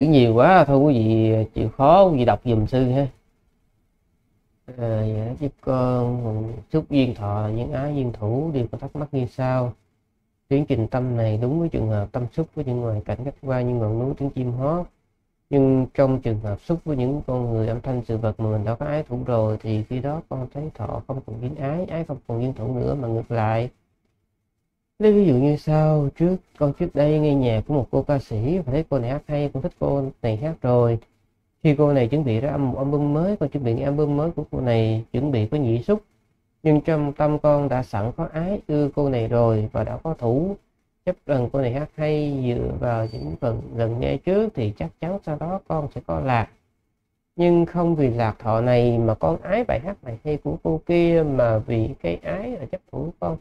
chữ nhiều quá thôi quý vị à, chịu khó quý vị đọc dùm sư ha. À, dạ giúp con xúc duyên thọ những ái duyên thủ đều có thắc mắc như sau. Tiến trình tâm này đúng với trường hợp tâm xúc với những ngoài cảnh cách qua như ngọn núi tiếng chim hót. Nhưng trong trường hợp xúc với những con người âm thanh sự vật mà mình đã có ái thủ rồi thì khi đó con thấy thọ không còn duyên ái ái không còn duyên thủ nữa mà ngược lại lấy ví dụ như sau, trước, con trước đây nghe nhạc của một cô ca sĩ và thấy cô này hát hay, con thích cô này hát rồi. Khi cô này chuẩn bị ra âm một album mới, con chuẩn bị album mới của cô này chuẩn bị có nhị xúc. Nhưng trong tâm con đã sẵn có ái ưa cô này rồi và đã có thủ. Chấp rằng cô này hát hay dựa vào những phần lần nghe trước thì chắc chắn sau đó con sẽ có lạc. Nhưng không vì lạc thọ này mà con ái bài hát này hay của cô kia mà vì cái ái là chấp thủ con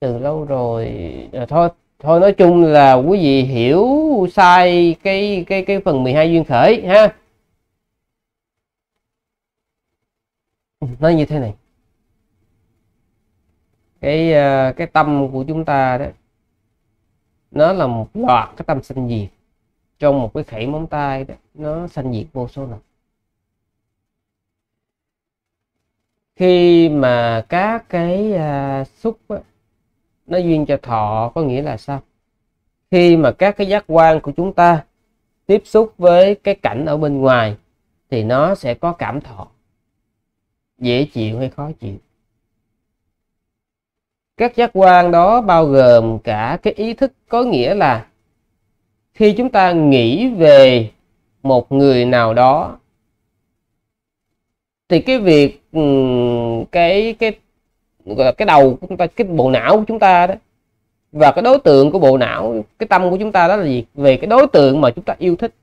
từ lâu rồi. À, thôi thôi nói chung là quý vị hiểu sai cái cái cái phần 12 duyên khởi ha. Nói như thế này. Cái ờ, cái tâm của chúng ta đó nó là một loạt cái tâm sanh diệt. Trong một cái khẩy móng tay đó nó sanh diệt vô số lần. Khi mà các cái uh, xúc á, nó duyên cho thọ, có nghĩa là sao? Khi mà các cái giác quan của chúng ta tiếp xúc với cái cảnh ở bên ngoài, thì nó sẽ có cảm thọ. Dễ chịu hay khó chịu? Các giác quan đó bao gồm cả cái ý thức, có nghĩa là khi chúng ta nghĩ về một người nào đó, thì cái việc cái cái cái đầu của chúng ta, cái bộ não của chúng ta đó. Và cái đối tượng của bộ não, cái tâm của chúng ta đó là gì? Về cái đối tượng mà chúng ta yêu thích.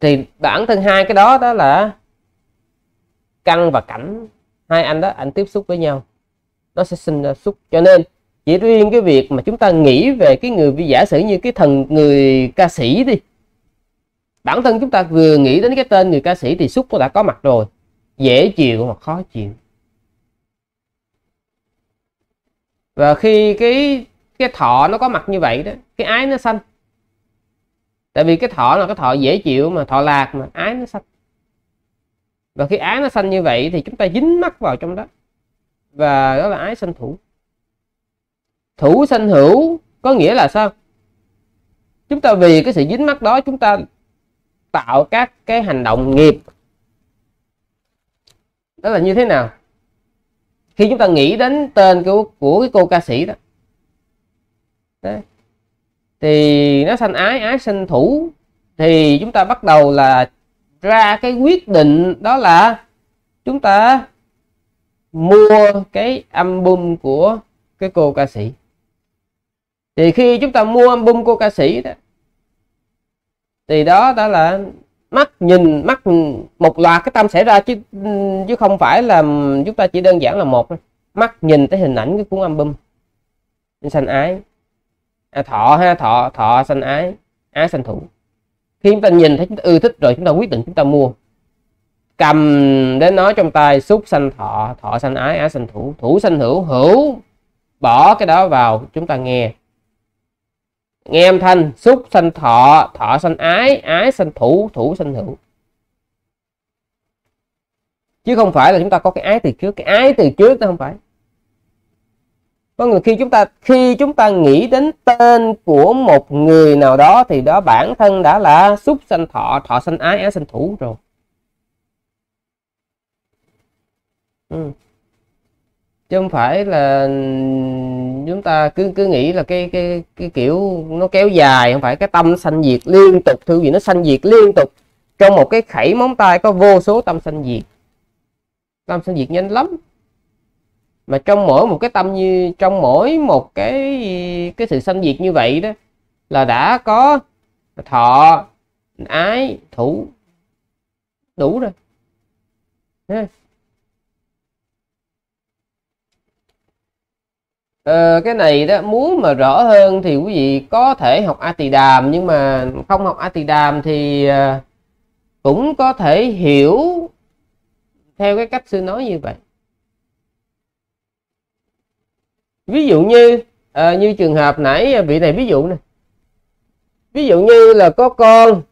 Thì bản thân hai cái đó đó là căn và cảnh. Hai anh đó, anh tiếp xúc với nhau. Nó sẽ sinh ra xúc. Cho nên, chỉ riêng cái việc mà chúng ta nghĩ về cái người giả sử như cái thần người ca sĩ đi. Bản thân chúng ta vừa nghĩ đến cái tên người ca sĩ thì xúc nó đã có mặt rồi dễ chịu hoặc khó chịu. Và khi cái cái thọ nó có mặt như vậy đó, cái ái nó sanh. Tại vì cái thọ là cái thọ dễ chịu mà, thọ lạc mà, ái nó sanh. Và khi ái nó sanh như vậy thì chúng ta dính mắc vào trong đó. Và đó là ái sanh thủ. Thủ sanh hữu có nghĩa là sao? Chúng ta vì cái sự dính mắc đó, chúng ta tạo các cái hành động nghiệp đó là như thế nào khi chúng ta nghĩ đến tên của của cái cô ca sĩ đó Đấy. thì nó sanh ái ái sanh thủ, thì chúng ta bắt đầu là ra cái quyết định đó là chúng ta mua cái album của cái cô ca sĩ thì khi chúng ta mua album cô ca sĩ đó, thì đó đó là mắt nhìn mắt một loạt cái tâm xảy ra chứ chứ không phải là chúng ta chỉ đơn giản là một mắt nhìn tới hình ảnh cái cuốn album. Sanh ái. À, thọ ha thọ thọ sanh ái ái sanh thủ khi chúng ta nhìn thấy chúng ta ưa thích rồi chúng ta quyết định chúng ta mua. Cầm đến nói trong tay xúc sanh thọ thọ sanh ái ái sanh thủ thủ sanh hữu hữu bỏ cái đó vào chúng ta nghe nghe âm thanh, xúc sanh thọ thọ sanh ái ái sanh thủ thủ sanh hữu chứ không phải là chúng ta có cái ái từ trước, cái ái từ trước đó không phải. Có người khi chúng ta, khi chúng ta nghĩ đến tên của một người nào đó thì đó bản thân đã là xúc sanh thọ thọ sanh ái ái sanh thủ rồi. Ừ. Chứ không phải là chúng ta cứ cứ nghĩ là cái cái cái kiểu nó kéo dài, không phải cái tâm sanh diệt liên tục thư gì nó sanh diệt liên tục. Trong một cái khẩy móng tay có vô số tâm sanh diệt. Tâm sanh diệt nhanh lắm. Mà trong mỗi một cái tâm như, trong mỗi một cái cái sự sanh diệt như vậy đó, là đã có thọ, ái, thủ, đủ rồi. Ờ, cái này đó muốn mà rõ hơn thì quý vị có thể học A Tỳ Đàm nhưng mà không học A Tỳ Đàm thì ờ, cũng có thể hiểu theo cái cách sư nói như vậy. Ví dụ như à, như trường hợp nãy vị này ví dụ này ví dụ như là có con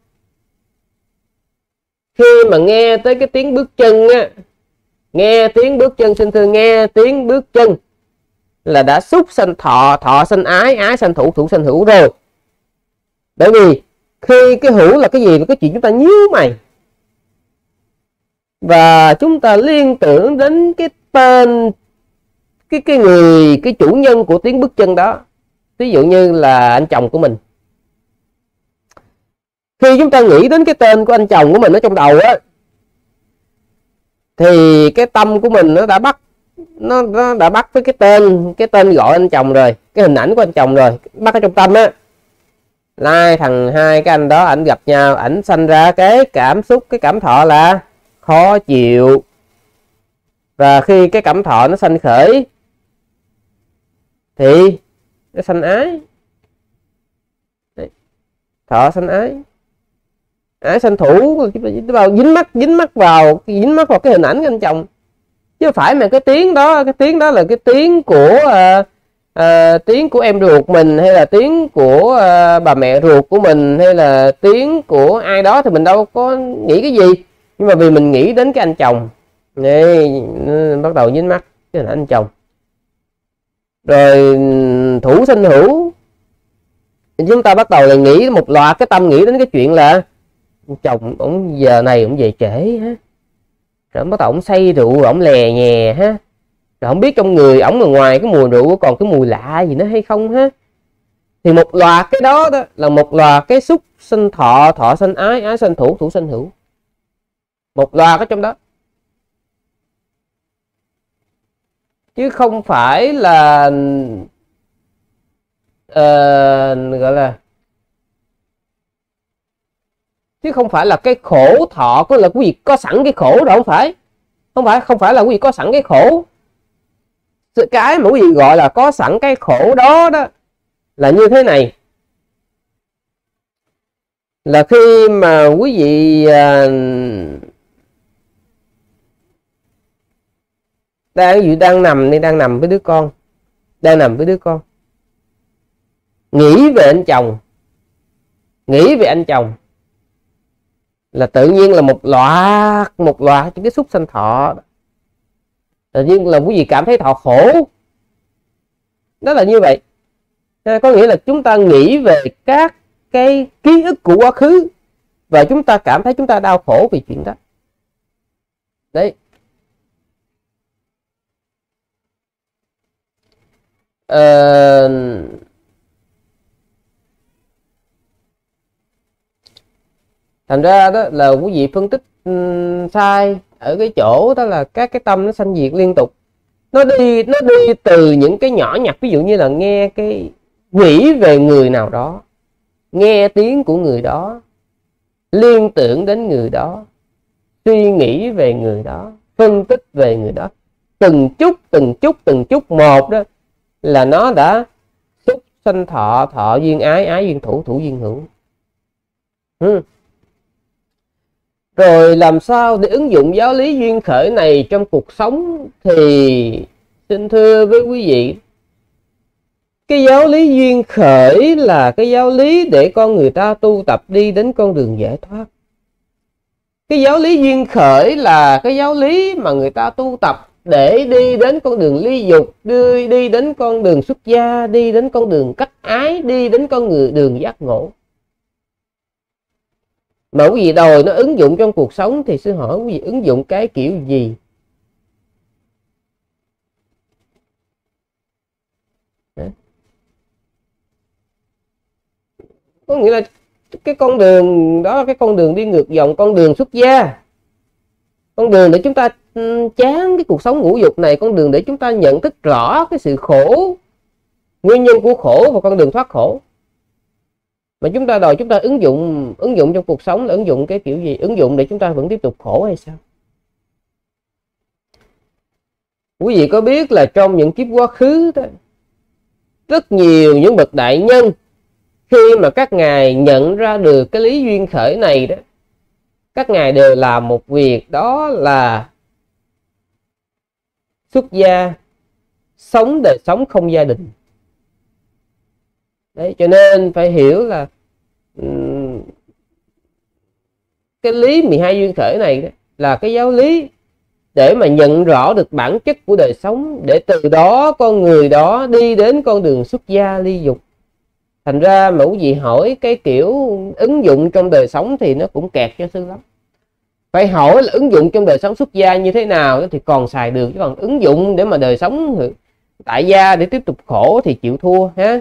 khi mà nghe tới cái tiếng bước chân á nghe tiếng bước chân xin thưa nghe tiếng bước chân là đã xúc sanh thọ thọ sanh ái ái sanh thủ thủ sanh hữu rồi. Bởi vì khi cái hữu là cái gì cái chuyện chúng ta nhíu mày. Và chúng ta liên tưởng đến cái tên, cái cái người, cái chủ nhân của tiếng bước chân đó. Ví dụ như là anh chồng của mình. Khi chúng ta nghĩ đến cái tên của anh chồng của mình ở trong đầu á, thì cái tâm của mình nó đã bắt nó, nó đã bắt với cái tên cái tên gọi anh chồng rồi cái hình ảnh của anh chồng rồi bắt ở trong tâm á lai thằng hai cái anh đó ảnh gặp nhau ảnh sanh ra cái cảm xúc cái cảm thọ là khó chịu và khi cái cảm thọ nó sanh khởi thì nó sanh ái thọ sanh ái ái sanh thủ vào dính mắt dính mắt vào dính mắt vào cái hình ảnh của anh chồng chứ phải mà cái tiếng đó cái tiếng đó là cái tiếng của uh, uh, tiếng của em ruột mình hay là tiếng của uh, bà mẹ ruột của mình hay là tiếng của ai đó thì mình đâu có nghĩ cái gì. Nhưng mà vì mình nghĩ đến cái anh chồng. Đấy, ừ, bắt đầu dính mắt cái là anh chồng. Rồi ừ, thủ sinh hữu. Chúng ta bắt đầu là nghĩ một loạt cái tâm nghĩ đến cái chuyện là chồng ổng giờ này cũng về trễ ha rồi bắt đầu ông say rượu rồi lè nhè ha. Rồi không biết trong người ổng ở ngoài cái mùi rượu còn cái mùi lạ gì nữa hay không ha. Thì một loạt cái đó, đó là một loạt cái xúc sinh thọ thọ sinh ái ái sinh thủ thủ sinh hữu. Một loạt ở trong đó. Chứ không phải là uh, gọi là chứ không phải là cái khổ thọ có là quý vị có sẵn cái khổ đâu không phải? Không phải không phải là quý vị có sẵn cái khổ. Cái mà quý vị gọi là có sẵn cái khổ đó đó là như thế này. Là khi mà quý vị à, đang vị đang nằm đi đang nằm với đứa con đang nằm với đứa con nghĩ về anh chồng nghĩ về anh chồng là tự nhiên là một loạt một loạt những cái xúc sanh thọ tự nhiên là quý vị cảm thấy thọ khổ. Đó là như vậy. Có nghĩa là chúng ta nghĩ về các cái ký ức của quá khứ và chúng ta cảm thấy chúng ta đau khổ vì chuyện đó. Đấy. Ờ, thành ra đó là quý vị phân tích um, sai ở cái chỗ đó là các cái tâm nó sanh diệt liên tục. Nó đi nó đi từ những cái nhỏ nhặt ví dụ như là nghe cái nghĩ về người nào đó nghe tiếng của người đó liên tưởng đến người đó suy nghĩ về người đó phân tích về người đó. Từng chút từng chút từng chút một đó là nó đã xúc sanh thọ thọ duyên ái ái duyên thủ thủ duyên hữu. Hmm. Rồi làm sao để ứng dụng giáo lý duyên khởi này trong cuộc sống thì xin thưa với quý vị. Cái giáo lý duyên khởi là cái giáo lý để con người ta tu tập đi đến con đường giải thoát. Cái giáo lý duyên khởi là cái giáo lý mà người ta tu tập để đi đến con đường ly dục đi, đi đến con đường xuất gia đi đến con đường cách ái đi đến con người đường giác ngộ mà quý vị đòi nó ứng dụng trong cuộc sống thì xin hỏi quý vị ứng dụng cái kiểu gì? Có nghĩa là cái con đường đó, cái con đường đi ngược dòng, con đường xuất gia. Con đường để chúng ta ừ, chán cái cuộc sống ngũ dục này, con đường để chúng ta nhận thức rõ cái sự khổ, nguyên nhân của khổ và con đường thoát khổ mà chúng ta đòi, chúng ta ứng dụng ứng dụng trong cuộc sống là ứng dụng cái kiểu gì? Ứng dụng để chúng ta vẫn tiếp tục khổ hay sao? Quý vị có biết là trong những kiếp quá khứ đó, rất nhiều những bậc đại nhân, khi mà các ngài nhận ra được cái lý duyên khởi này đó, các ngài đều làm một việc đó là xuất gia, sống đời sống không gia đình đấy, cho nên phải hiểu là cái lý 12 duyên khởi này là cái giáo lý để mà nhận rõ được bản chất của đời sống, để từ đó con người đó đi đến con đường xuất gia ly dục. Thành ra mẫu gì hỏi cái kiểu ứng dụng trong đời sống thì nó cũng kẹt cho sư lắm. Phải hỏi là ứng dụng trong đời sống xuất gia như thế nào thì còn xài được, chứ còn ứng dụng để mà đời sống tại gia để tiếp tục khổ thì chịu thua ha.